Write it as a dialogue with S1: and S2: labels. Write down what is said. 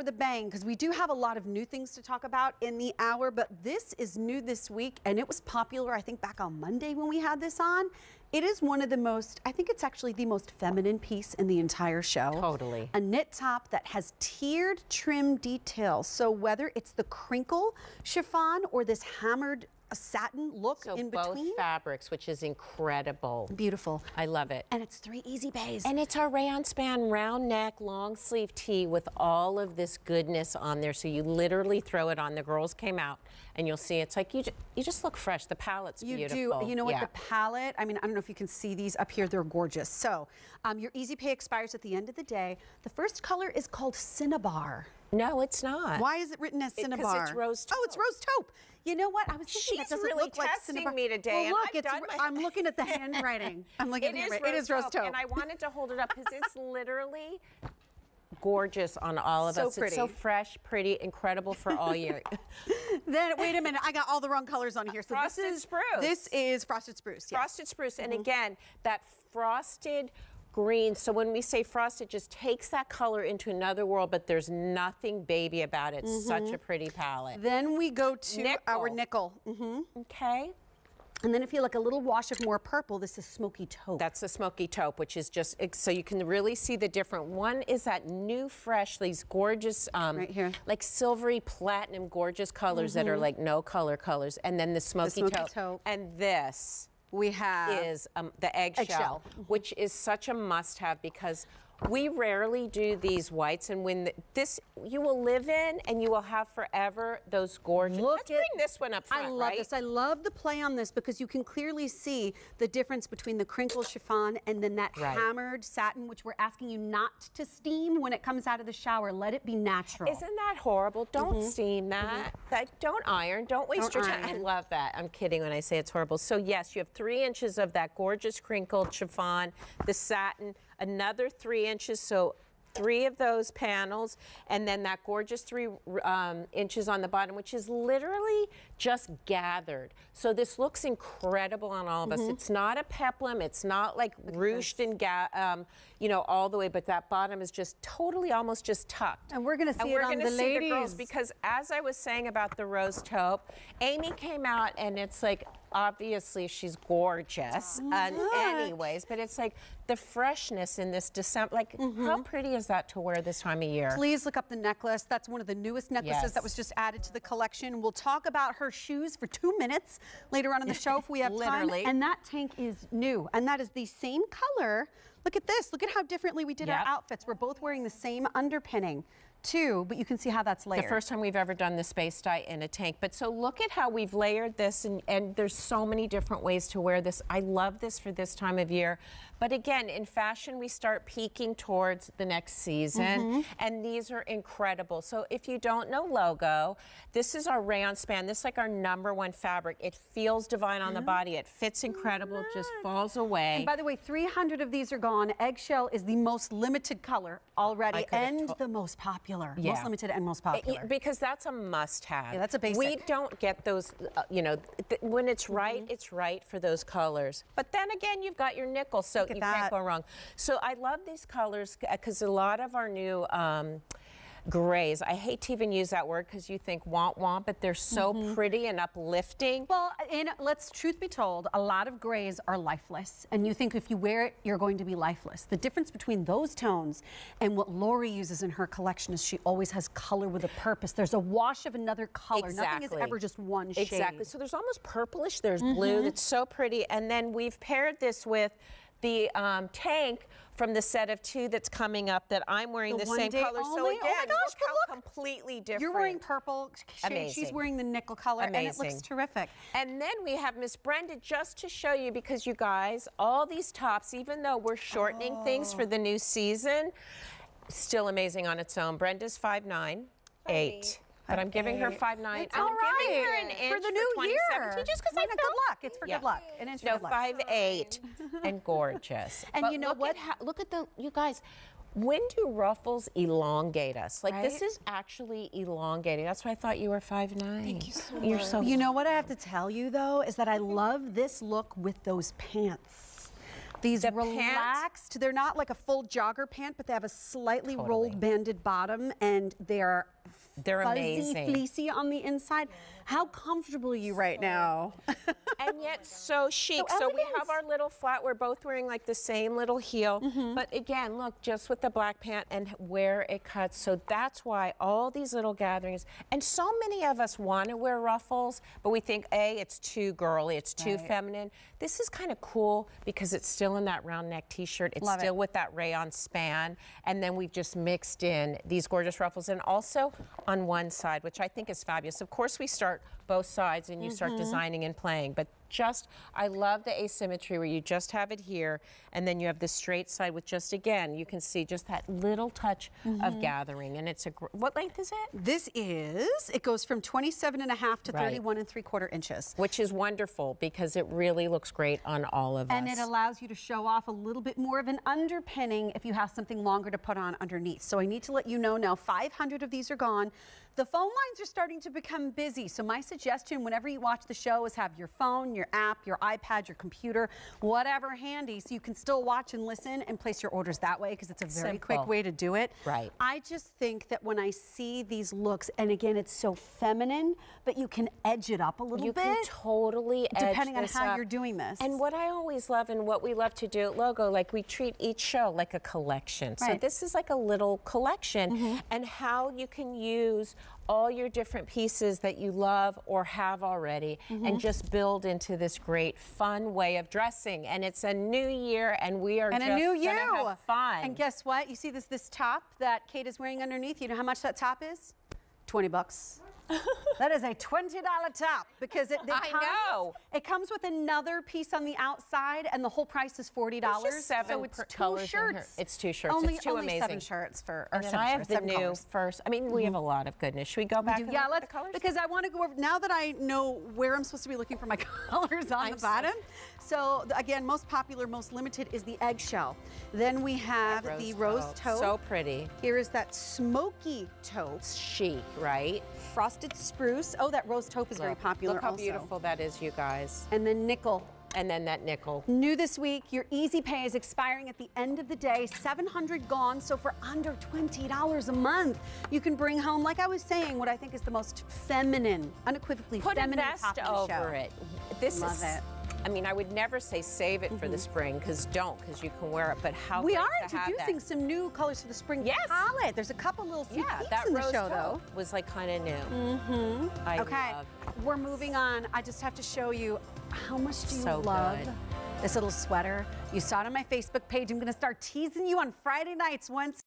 S1: for the bang because we do have a lot of new things to talk about in the hour, but this is new this week and it was popular, I think, back on Monday when we had this on. It is one of the most, I think it's actually the most feminine piece in the entire show.
S2: Totally.
S1: A knit top that has tiered trim details. So whether it's the crinkle chiffon or this hammered a satin look
S2: So
S1: in
S2: both
S1: between.
S2: fabrics, which is incredible.
S1: Beautiful.
S2: I love it.
S1: And it's three easy pays.
S2: And it's our rayon span round neck, long sleeve tee with all of this goodness on there. So you literally throw it on. The girls came out and you'll see it's like you, you just look fresh. The palette's beautiful.
S1: You
S2: beautiful.
S1: do. You know what?
S2: Yeah.
S1: The palette, I mean, I don't know if you can see these up here. They're gorgeous. So um, your easy pay expires at the end of the day. The first color is called Cinnabar.
S2: No, it's not.
S1: Why is it written as Cinnabar?
S2: it's rose
S1: Oh, it's
S2: taupe.
S1: rose taupe. You know what? I was thinking that
S2: She's
S1: doesn't
S2: really
S1: look like Cinnabar.
S2: me today,
S1: Well, look,
S2: I've
S1: it's,
S2: done my-
S1: I'm looking at the handwriting. I'm looking
S2: It
S1: at
S2: is
S1: the handwriting. It is rose
S2: taupe,
S1: taupe.
S2: And I wanted to hold it up because it's literally gorgeous on all of
S1: So
S2: us. It's so
S1: pretty.
S2: fresh, pretty, incredible for all year.
S1: Then wait a minute, I got all the wrong colors on here. So
S2: Frosted
S1: this is
S2: spruce.
S1: This is frosted spruce. Yes.
S2: frosted spruce. And
S1: Mm-hmm.
S2: again, that frosted green. So when we say frosted, just takes that color into another world, but there's nothing baby about it. It's such a pretty palette.
S1: Then we go to our
S2: Nickel.
S1: nickel. hmm
S2: Okay.
S1: And then if you like a little wash of more purple, this is smoky taupe.
S2: That's the smoky taupe, which is just so you can really see the different. One is that new, fresh, these gorgeous, um,
S1: Right here.
S2: like silvery platinum, gorgeous colors that are like no color colors, and then the smoky,
S1: smoky
S2: taupe.
S1: taupe.
S2: And this
S1: we have
S2: is um, the eggshell,
S1: Eggshell.
S2: which is such a must-have because we rarely do these whites, and when the, this you will live in and you will have forever those gorgeous.
S1: Look
S2: Let's
S1: at-
S2: bring this one up front,
S1: I love
S2: right?
S1: this. I love the play on this because you can clearly see the difference between the crinkle chiffon and then that
S2: Right.
S1: hammered satin, which we're asking you not to steam when it comes out of the shower. Let it be natural.
S2: Isn't that horrible? Don't
S1: Mm-hmm.
S2: steam that. That don't iron. Don't waste
S1: Don't
S2: your time. I love that. I'm kidding when I say it's horrible. So yes, you have three inches of that gorgeous crinkled chiffon, the satin, another three inches. So three of those panels, and then that gorgeous three um, inches on the bottom, which is literally just gathered. So this looks incredible on all of
S1: Mm-hmm.
S2: us. It's not a peplum. It's not like ruched and um, you know all the way, but that bottom is just totally almost just tucked.
S1: And we're gonna see
S2: And
S1: it on the
S2: see the
S1: ladies.
S2: because as I was saying about the rose taupe, Amy came out and it's like obviously she's gorgeous and anyways, but it's like the freshness in this December like
S1: Mm-hmm.
S2: how pretty is that to wear this time of year?
S1: Please look up the necklace. That's one of the newest necklaces
S2: Yes.
S1: that was just added to the collection. We'll talk about her shoes for two minutes later on in the show if we have
S2: Literally.
S1: time. And that tank is new, and that is the same color. Look at this. Look at how differently we did our outfits. We're both wearing the same underpinning, too, but you can see how that's layered.
S2: The first time we've ever done the space dye in a tank. But so look at how we've layered this, and, and there's so many different ways to wear this. I love this for this time of year. But again, in fashion, we start peaking towards the next season,
S1: Mm-hmm.
S2: and these are incredible. So if you don't know logo, this is our rayon span. This is like our number one fabric. It feels divine on the body. It fits incredible. It just falls away.
S1: And by the way, 300 of these are gone. Eggshell is the most limited color already and the most popular.
S2: Yeah.
S1: Most limited and most popular.
S2: Because that's a must-have.
S1: Yeah, that's a basic.
S2: We don't get those, uh, you know, th- when it's right,
S1: Mm-hmm.
S2: it's right for those colors. But then again, you've got your nickel, so you
S1: that.
S2: can't go wrong. So I love these colors because a lot of our new. Um, Grays. I hate to even use that word because you think want want, but they're so
S1: Mm-hmm.
S2: pretty and uplifting.
S1: Well, and let's truth be told, a lot of grays are lifeless, and you think if you wear it, you're going to be lifeless. The difference between those tones and what Lori uses in her collection is she always has color with a purpose. There's a wash of another color. Exactly. Nothing is ever just one shade.
S2: Exactly. So there's almost purplish. There's
S1: Mm-hmm.
S2: blue. That's so pretty. And then we've paired this with the um, tank from the set of two that's coming up that I'm wearing
S1: The
S2: the, same color. So again,
S1: Oh my gosh,
S2: look completely different.
S1: You're wearing purple shade. She's wearing the nickel color, and it looks terrific.
S2: And then we have Miss Brenda just to show you because you guys, all these tops, even though we're shortening things for the new season, still amazing on its own. Brenda's 5'9", 8. But I'm giving her 5'9".
S1: It's
S2: I'm
S1: all right.
S2: giving her an inch
S1: for the new year.
S2: just because I
S1: Why not?
S2: felt
S1: good luck. It's for
S2: Yeah.
S1: good luck. An inch
S2: No,
S1: for good luck.
S2: five eight and gorgeous.
S1: And
S2: But
S1: you know
S2: look
S1: what?
S2: At how, look at the you guys. When do ruffles elongate us? Like this is actually elongating. That's why I thought you were five nine. Thank you so much. You're so.
S1: You know what I have to tell you though is that I love this look with those pants. These
S2: The pant-
S1: relaxed, they're not like a full jogger pant, but they have a slightly
S2: Totally.
S1: rolled banded bottom and they're
S2: They're
S1: fuzzy,
S2: amazing.
S1: fleecy on the inside. How comfortable are you right now?
S2: and yet so chic. So, we have our little flat. We're both wearing like the same little heel.
S1: Mm-hmm.
S2: But again, look, just with the black pant and where it cuts. So that's why all these little gatherings, and so many of us want to wear ruffles, but we think, A, it's too girly, it's too
S1: Right.
S2: feminine. This is kind of cool because it's still in that round neck t-shirt. It's
S1: Love it.
S2: still with that rayon span. And then we've just mixed in these gorgeous ruffles. And also on one side, which I think is fabulous. Of course, we start both sides and you start mm-hmm. designing and playing. But just, I love the asymmetry where you just have it here and then you have the straight side with just, again, you can see just that little touch of mm-hmm. gathering. And it's a, what length is it?
S1: this is, it goes from 27 and a half to
S2: Right.
S1: 31 and three quarter inches.
S2: Which is wonderful because it really looks great on all of
S1: And
S2: us.
S1: it allows you to show off a little bit more of an underpinning if you have something longer to put on underneath. So I need to let you know now 500 of these are gone. The phone lines are starting to become busy. So my suggestion whenever you watch the show is have your phone, your app, your iPad, your computer, whatever handy so you can still watch and listen and place your orders that way because it's a very quick way to do it.
S2: Right.
S1: I just think that when I see these looks, and again, it's so feminine, but you can edge it up a little
S2: you
S1: bit.
S2: You can totally edge
S1: depending on how
S2: up.
S1: you're doing this.
S2: And what I always love and what we love to do at Logo, like we treat each show like a collection. So
S1: Right. Mm-hmm.
S2: this is like a little collection and how you can use all your different pieces that you love or have already
S1: Mm-hmm.
S2: and just build into this great fun way of dressing. And it's a new year and we are
S1: and
S2: just
S1: a new you.
S2: have fun.
S1: And guess what? You see this this top that Kate is wearing underneath. You know how much that top is? Twenty bucks. That is a twenty dollar top because it, it
S2: I
S1: comes,
S2: know.
S1: it comes with another piece on the outside, and the whole price is forty
S2: There's
S1: dollars.
S2: just seven
S1: so it's two
S2: colors in here.
S1: shirts.
S2: It's two shirts.
S1: Only,
S2: It's too
S1: only seven
S2: amazing.
S1: shirts for. Or
S2: and
S1: seven
S2: I have
S1: shirts,
S2: the new
S1: colors.
S2: first. I mean, we have a lot of goodness. Should we go back?
S1: do.
S2: and
S1: Yeah, let's
S2: the colors?
S1: because I want to go over now that I know where I'm supposed to be looking for my colors on
S2: I'm
S1: the bottom. So again, most popular, most limited is the eggshell. Then we have the rose taupe.
S2: So pretty.
S1: Here is that smoky taupe,
S2: Chic, right?
S1: Frosted spruce. Oh, that rose taupe is very popular
S2: Look how
S1: also.
S2: beautiful that is, you guys.
S1: And then nickel.
S2: And then that nickel.
S1: New this week, your easy pay is expiring at the end of the day. 700 gone, so for under $20 a month, you can bring home, like I was saying, what I think is the most feminine, unequivocally
S2: Put a
S1: feminine
S2: vest
S1: top in
S2: over
S1: show.
S2: it. This
S1: Love
S2: is.
S1: it. Mm-hmm.
S2: I mean, I would never say save it for the spring because don't, because you can wear it. But how
S1: We are
S2: to have that.
S1: introducing some new colors for the spring
S2: Yes.
S1: palette. There's a couple little sneak
S2: Yeah, that
S1: in the show, though.
S2: was like kind of new. Mm-hmm. I
S1: Okay, we're moving on. I just have to show you how much do you
S2: So
S1: love
S2: good.
S1: this little sweater. You saw it on my Facebook page. I'm going to start teasing you on Friday nights once